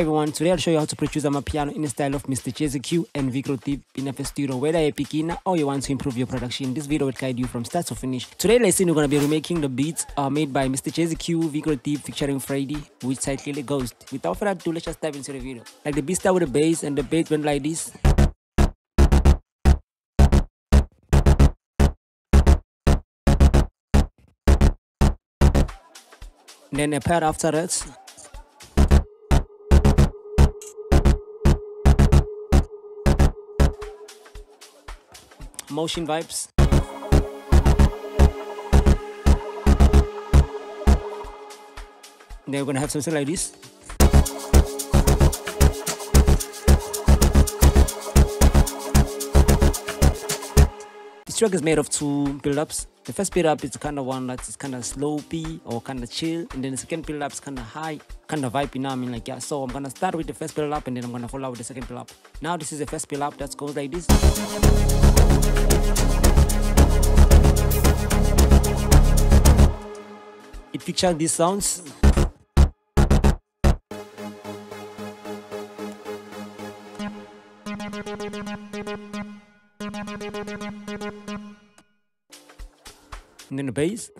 everyone, today I'll show you how to produce Amapiano in the style of Mr. JazziQ and Vigro Deep in FL Studio. Whether you're a beginner or you want to improve your production, this video will guide you from start to finish. Today lesson, we're going to be remaking the beats uh, made by Mr. Jazzy Q, Vigro Deep featuring Freddy, which titled Ghost. Without further ado, let's just dive into the video. Like the beat start with the bass and the bass went like this. then a pad after it motion vibes. Then we're gonna have something like this track is made of two build-ups the first build up is kind of one that's kind of slopey or kind of chill, and then the second build up is kind of high, kind of vibe. You know, I mean, like yeah. So I'm gonna start with the first build up, and then I'm gonna follow up with the second build up. Now this is the first build up that goes like this. It features these sounds. Then the bass.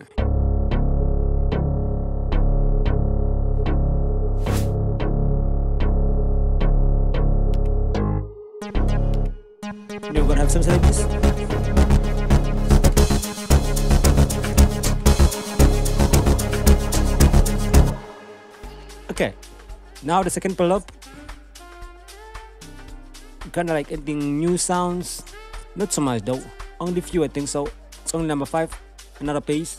We're gonna have something like this. Okay, now the second pull up. Kind of like adding new sounds, not so much though, only few I think so. Only number five another piece.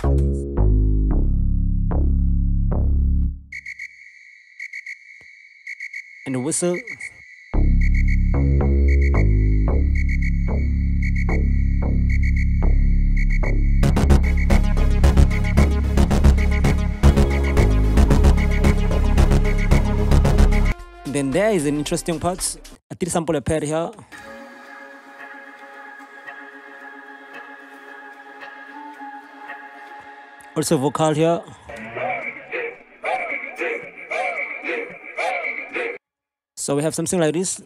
And the whistle. then there is an interesting part. I did sample a pair here. Also vocal here so we have something like this.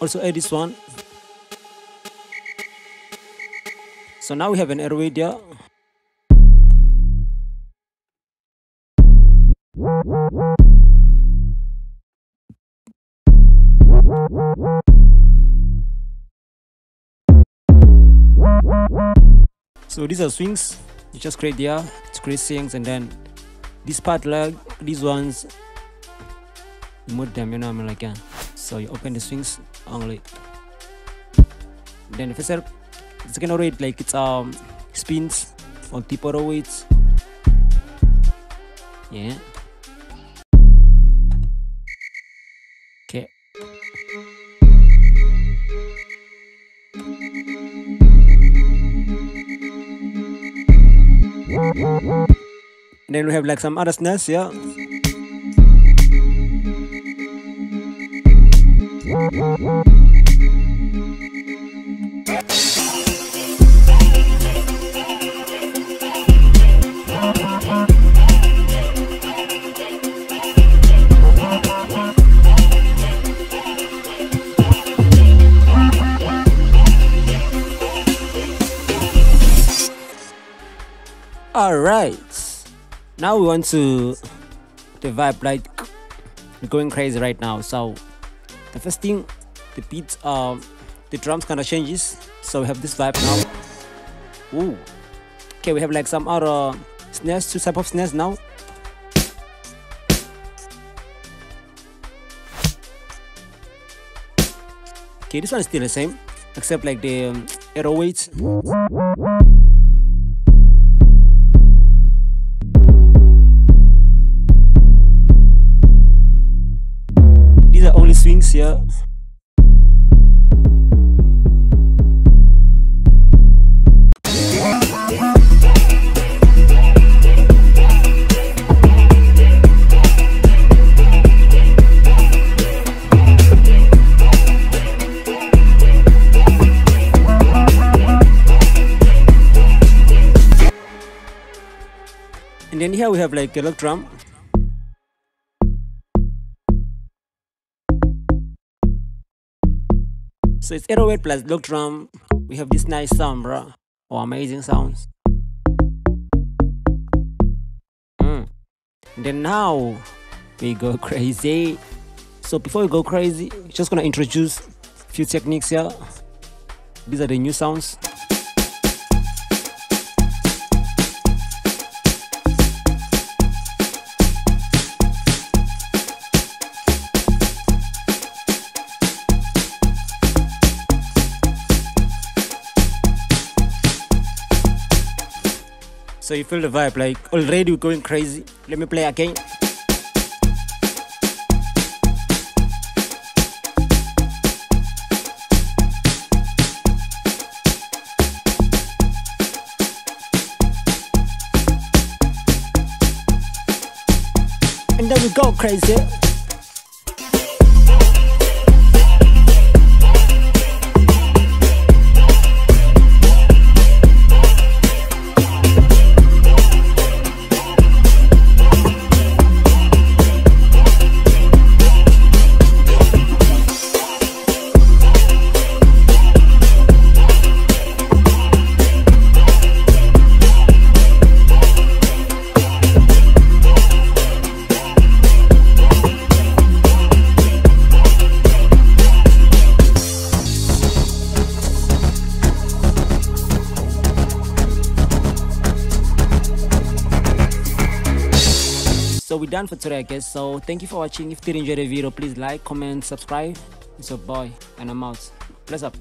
Also add this one. So now we have an airway there So these are swings. You just create there to create swings and then this part like these ones you move them, you know I mean like yeah. So you open the swings only. Then the first the second rate like it's um spins on tip weights. Yeah. And then we have like some other snares, yeah. All right now we want to the vibe like going crazy right now. So the first thing the beats um the drums kind of changes. So we have this vibe now. Ooh. okay we have like some other snares two type of snares now. Okay this one is still the same except like the um, arrow weights here we have like drum. So it's 808 plus log drum. We have this nice sound, bro. Oh, amazing sounds. Mm. Then now we go crazy. So before we go crazy, just gonna introduce few techniques here. These are the new sounds. So you feel the vibe, like already we're going crazy. Let me play again. And then we go crazy. So we're done for today guys so thank you for watching. If you did enjoy the video please like comment subscribe. It's your boy and i'm out. Bless up